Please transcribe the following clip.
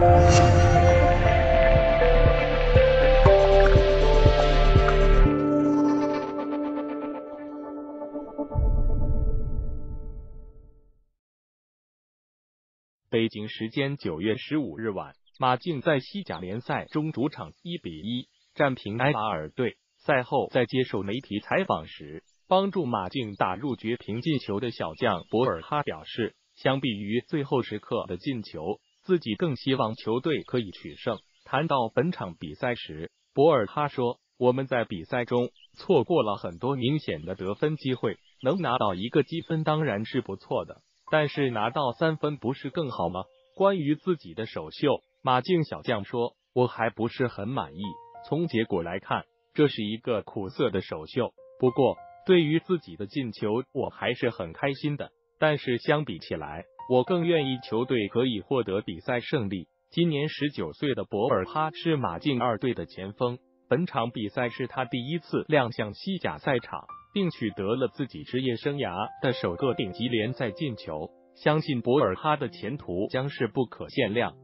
北京时间九月十五日晚，马竞在西甲联赛中主场一比一战平埃瓦尔队。赛后在接受媒体采访时，帮助马竞打入绝平进球的小将博尔哈表示，相比于最后时刻的进球，自己更希望球队可以取胜。谈到本场比赛时，博尔哈说：“我们在比赛中错过了很多明显的得分机会，能拿到一个积分当然是不错的。”但是拿到三分不是更好吗？关于自己的首秀，马竞小将说：“我还不是很满意。从结果来看，这是一个苦涩的首秀。不过，对于自己的进球，我还是很开心的。但是相比起来，我更愿意球队可以获得比赛胜利。”今年十九岁的博尔哈是马竞二队的前锋，本场比赛是他第一次亮相西甲赛场。并取得了自己职业生涯的首个顶级联赛进球，相信博尔哈的前途将是不可限量。